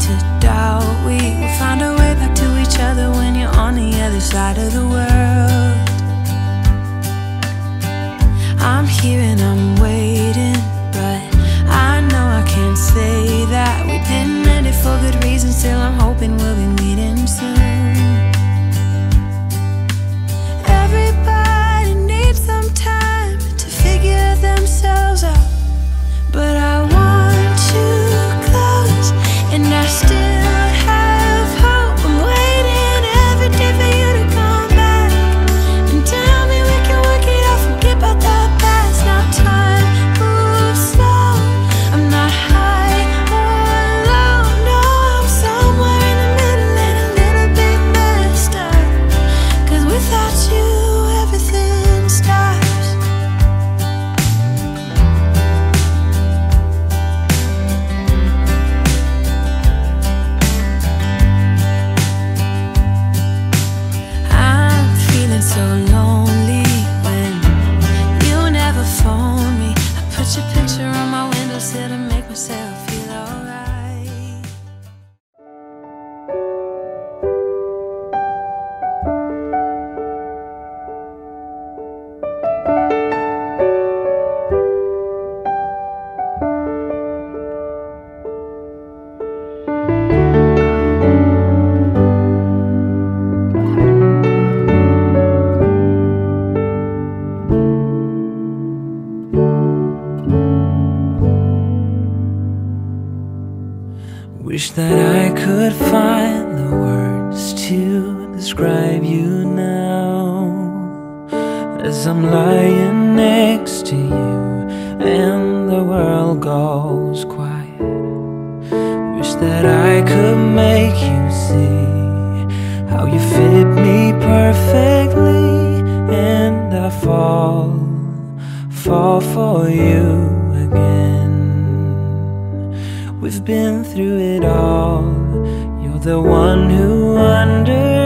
to doubt we will find our way back to each other when you're on the other side of the world. I'm here and I'm waiting, myself Wish that I could find the words to describe you now. As I'm lying next to you and the world goes quiet. Wish that I could make you see how you fit me perfectly And I fall, fall for you again We've been through it all. You're the one who understands.